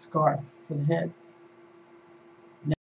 scarf for the head.